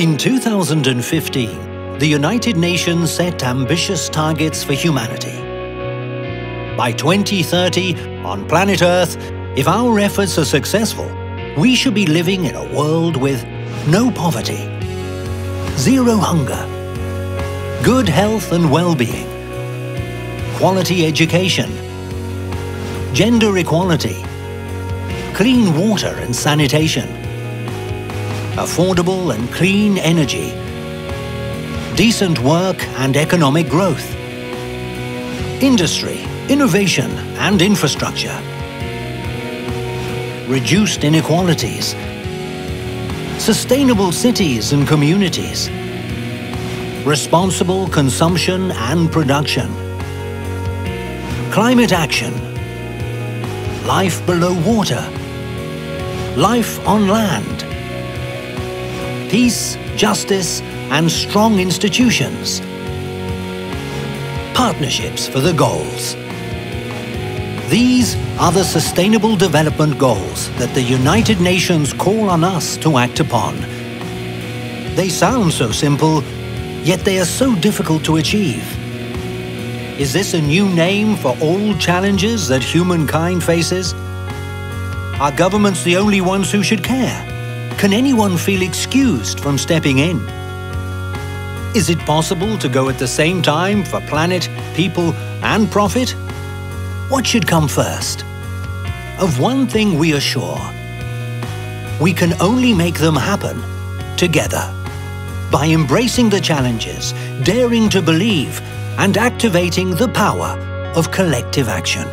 In 2015, the United Nations set ambitious targets for humanity. By 2030, on planet Earth, if our efforts are successful, we should be living in a world with no poverty, zero hunger, good health and well-being, quality education, gender equality, clean water and sanitation, affordable and clean energy, decent work and economic growth, industry, innovation and infrastructure, reduced inequalities, sustainable cities and communities, responsible consumption and production, climate action, life below water, life on land, peace, justice and strong institutions, partnerships for the goals. These are the Sustainable Development Goals that the United Nations call on us to act upon. They sound so simple, yet they are so difficult to achieve. Is this a new name for all challenges that humankind faces? Are governments the only ones who should care? Can anyone feel excused from stepping in? Is it possible to go at the same time for planet, people and profit? What should come first? Of one thing we are sure. We can only make them happen together. By embracing the challenges, daring to believe, and activating the power of collective action.